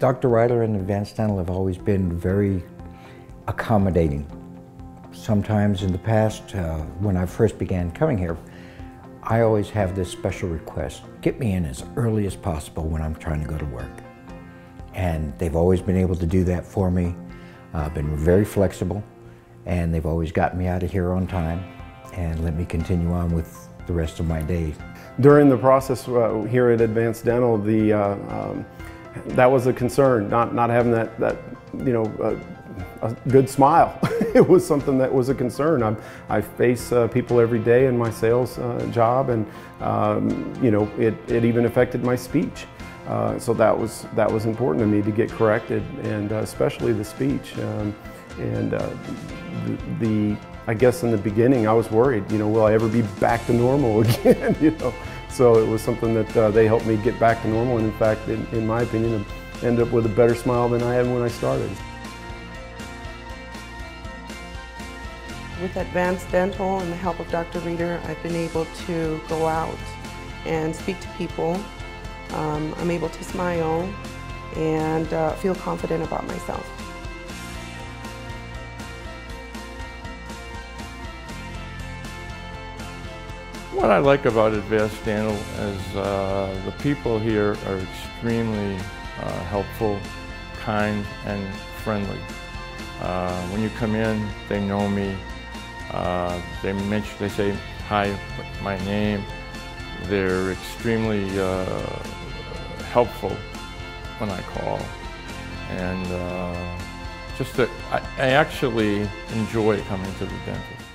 Dr. Reiter and Advanced Dental have always been very accommodating. Sometimes in the past, uh, when I first began coming here, I always have this special request. Get me in as early as possible when I'm trying to go to work. And they've always been able to do that for me. I've uh, been very flexible and they've always gotten me out of here on time and let me continue on with the rest of my day. During the process uh, here at Advanced Dental, the, uh, um, that was a concern, not, not having that, that you know, uh, a good smile. it was something that was a concern. I'm, i face uh, people every day in my sales uh, job and um, you know, it, it even affected my speech. Uh, so that was, that was important to me to get corrected and uh, especially the speech. Um, and uh, the, the, I guess in the beginning I was worried, you know, will I ever be back to normal again, you know? So it was something that uh, they helped me get back to normal and in fact, in, in my opinion, end up with a better smile than I had when I started. With Advanced Dental and the help of Dr. Reiter, I've been able to go out and speak to people um, I'm able to smile and uh, feel confident about myself. What I like about Advanced Dental is uh, the people here are extremely uh, helpful, kind, and friendly. Uh, when you come in, they know me. Uh, they mention, they say hi, my name. They're extremely uh, helpful when I call. And uh, just that I, I actually enjoy coming to the dentist.